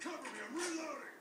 Cover me, I'm reloading!